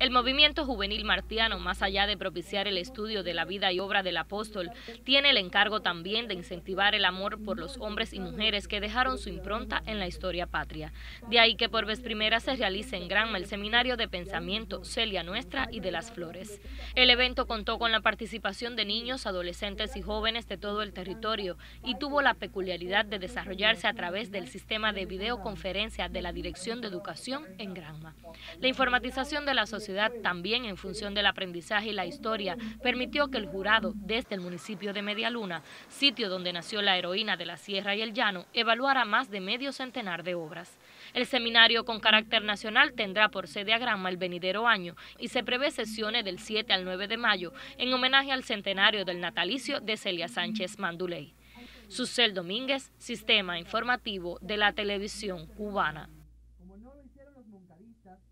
El movimiento juvenil martiano, más allá de propiciar el estudio de la vida y obra del apóstol, tiene el encargo también de incentivar el amor por los hombres y mujeres que dejaron su impronta en la historia patria. De ahí que por vez primera se realice en Granma el seminario de pensamiento Celia Nuestra y de las Flores. El evento contó con la participación de niños, adolescentes y jóvenes de todo el territorio y tuvo la peculiaridad de desarrollarse a través del sistema de videoconferencia de la Dirección de Educación en Granma. La informatización de la sociedad también en función del aprendizaje y la historia, permitió que el jurado, desde el municipio de Medialuna, sitio donde nació la heroína de la Sierra y el Llano, evaluara más de medio centenar de obras. El seminario con carácter nacional tendrá por sede a Granma el venidero año y se prevé sesiones del 7 al 9 de mayo en homenaje al centenario del natalicio de Celia Sánchez Manduley. Susel Domínguez, Sistema Informativo de la Televisión Cubana. stuff